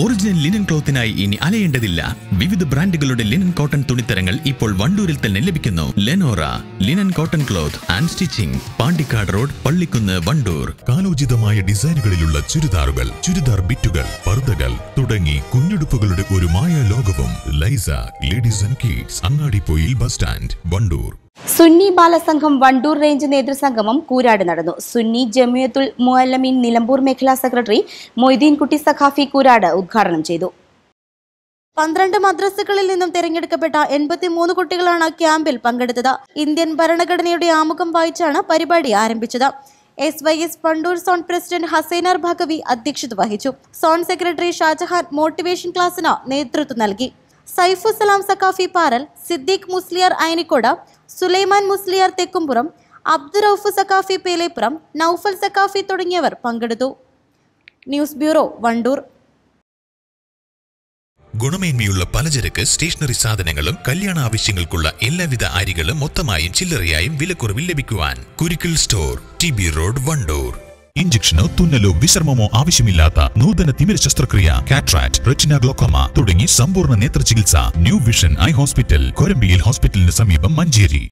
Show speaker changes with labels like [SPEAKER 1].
[SPEAKER 1] Original linen ക്ലോത്തിനായി ഇനി അലയേണ്ടതില്ല. വിവിധ ബ്രാൻഡുകളുടെ ലിനൻ കോട്ടൺ തുണിത്തരങ്ങൾ ഇപ്പോൾ വണ്ടൂരിൽ തന്നെ ലഭിക്കുന്നു. Lenora linen cotton cloth and stitching Pandikkad road Pallikkunnu Wandoor.
[SPEAKER 2] കാലോചിതമായ ഡിസൈനുകളിലുള്ള ചുരിദാറുകൾ ചുരിദാർ ബിറ്റുകൾ പർദ്ദകൾ തുടങ്ങി കുഞ്ഞുടുപ്പുകളുടെ ഒരു മായ ലോകവും ലൈസ ladies and kids അങ്ങാടിപ്പോയിൽ bus stand Wandoor.
[SPEAKER 3] Sunni Balasangham Wandoor range നേതൃസംഗമം Koorad നടന്നു. സുന്നി ജമിയത്തുൽ മുഅല്ലമീൻ നിലമ്പൂർ മേഖലാ സെക്രട്ടറി മൊയ്തീൻകുട്ടി സഖാഫി കൂരാട് ഉദ്ഘാടനം ചെയ്തു. പന്ത്രണ്ട് മദ്രസകളിൽ നിന്നും തിരഞ്ഞെടുക്കപ്പെട്ട എൺപത്തിമൂന്ന് കുട്ടികളാണ് ക്യാമ്പിൽ പങ്കെടുത്തത്. ഇന്ത്യൻ ഭരണഘടനയുടെ ആമുഖം വായിച്ചാണ് പരിപാടി ആരംഭിച്ചത്. S Y S Pandoor zone president Hasainar Baqavi അധ്യക്ഷത വഹിച്ചു. സോൺ സെക്രട്ടറി ഷാജഹാൻ മോട്ടിവേഷൻ ക്ലാസ്സിന് നേതൃത്വം നൽകി. സൈഫുസലാം സക്കാഫി പാറൽ സിദ്ദീഖ് മുസ്ലിയർ അയനിക്കോട സുലൈമാൻ മുസ്ലിയർ തെക്കുംപുറം അബ്ദുറൌഫ് സക്കാഫി പേലേപ്പുറം നൌഫൽ സക്കാഫി തുടങ്ങിയവർ പങ്കെടുത്തു. News bureau Wandoor.
[SPEAKER 2] ഗുണമേന്മയുള്ള പലചരക്ക് സ്റ്റേഷനറി സാധനങ്ങളും കല്യാണ ആവശ്യങ്ങൾക്കുള്ള എല്ലാവിധ അരികളും മൊത്തമായും ചില്ലറയായും വിലക്കുറവിൽ ലഭിക്കുവാൻ Kurukkil store T B road Wandoor. ഇഞ്ചക്ഷനോ തുന്നലോ വിശ്രമമോ ആവശ്യമില്ലാത്ത നൂതന തിമിര ശസ്ത്രക്രിയ കാട്രാറ്റ് റെറ്റിന ഗ്ലോക്കോമ തുടങ്ങി സമ്പൂർണ നേത്ര ചികിത്സ ന്യൂ വിഷൻ ഐ ഹോസ്പിറ്റൽ കൊരമ്പിയിൽ ഹോസ്പിറ്റലിന് സമീപം മഞ്ചേരി.